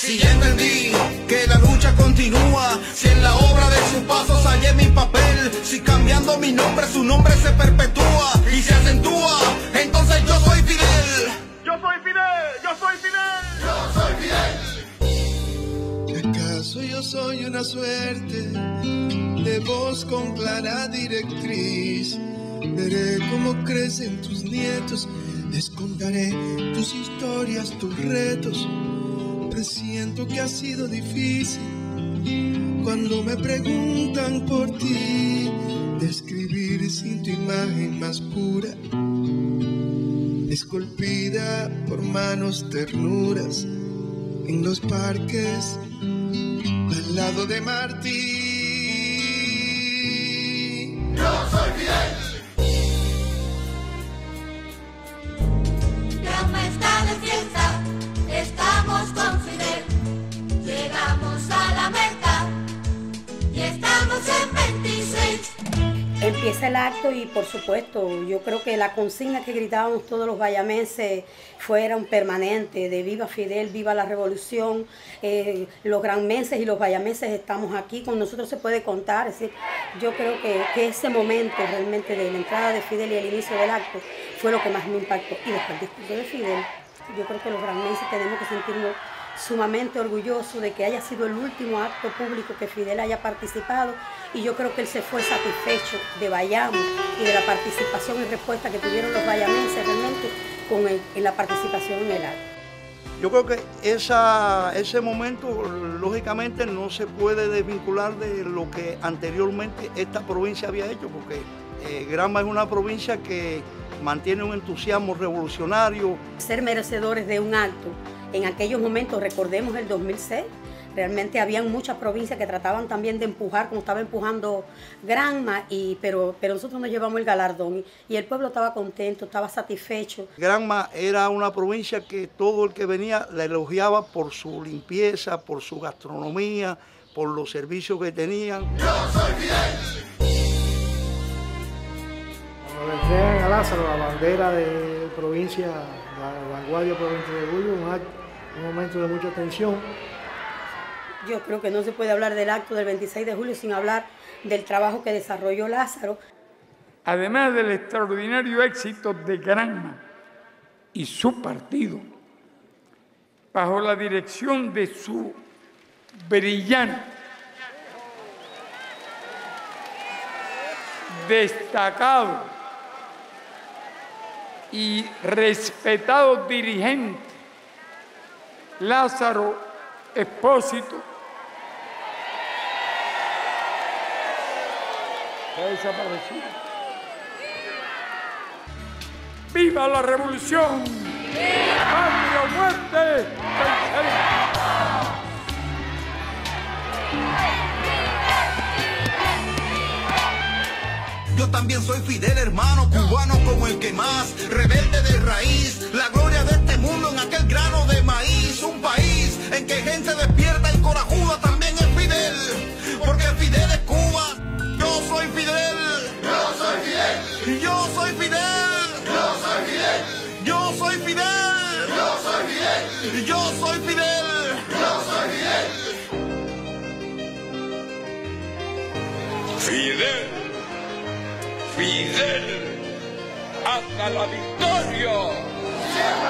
Si ya entendí que la lucha continúa, si en la obra de sus pasos hallé mi papel, si cambiando mi nombre su nombre se perpetúa y se acentúa, entonces yo soy Fidel. Yo soy Fidel, yo soy Fidel. Yo soy Fidel. ¿Acaso yo soy una suerte de voz con clara directriz? Veré cómo crecen tus nietos, les contaré tus historias, tus retos. Presiento que ha sido difícil cuando me preguntan por ti, describir sin tu imagen más pura, esculpida por manos ternuras en los parques al lado de Martí. Yo soy Empieza el acto y por supuesto yo creo que la consigna que gritábamos todos los bayamenses fueron permanente de viva Fidel, viva la revolución, eh, los granmenses y los bayamenses estamos aquí, con nosotros se puede contar, es decir, yo creo que, ese momento realmente de la entrada de Fidel y el inicio del acto fue lo que más me impactó. Y después del discurso de Fidel, yo creo que los granmenses tenemos que sentirnos sumamente orgulloso de que haya sido el último acto público que Fidel haya participado y yo creo que él se fue satisfecho de Bayamo y de la participación y respuesta que tuvieron los bayamenses realmente con el- en la participación en el acto. Yo creo que esa, ese momento, lógicamente, no se puede desvincular de lo que anteriormente esta provincia había hecho, porque eh, Granma es una provincia que mantiene un entusiasmo revolucionario, Ser merecedores de un acto en aquellos momentos, recordemos el 2006, realmente habían muchas provincias que trataban también de empujar, como estaba empujando Granma, y, pero, pero nosotros nos llevamos el galardón y, y el pueblo estaba contento, estaba satisfecho. Granma era una provincia que todo el que venía la elogiaba por su limpieza, por su gastronomía, por los servicios que tenían. Cuando le entregan a Lázaro la bandera de provincia, la vanguardia provincia de Julio, un, un momento de mucha tensión. Yo creo que no se puede hablar del acto del 26 de julio sin hablar del trabajo que desarrolló Lázaro. además del extraordinario éxito de Granma y su partido, bajo la dirección de su brillante, destacado y respetado dirigente, Lázaro Espósito, desaparecido. ¡Viva la revolución! ¡Viva! ¡Patria o muerte! Yo también soy Fidel, hermano, cubano como el que más, rebelde de raíz, la gloria de este mundo en aquel grano de maíz, un país en que gente despierta y corajuda también es Fidel, porque Fidel es Cuba, yo soy Fidel, yo soy Fidel, yo soy Fidel, yo soy Fidel, yo soy Fidel, yo soy Fidel, yo soy Fidel, yo soy Fidel. Fidel, Fidel, hasta la victoria.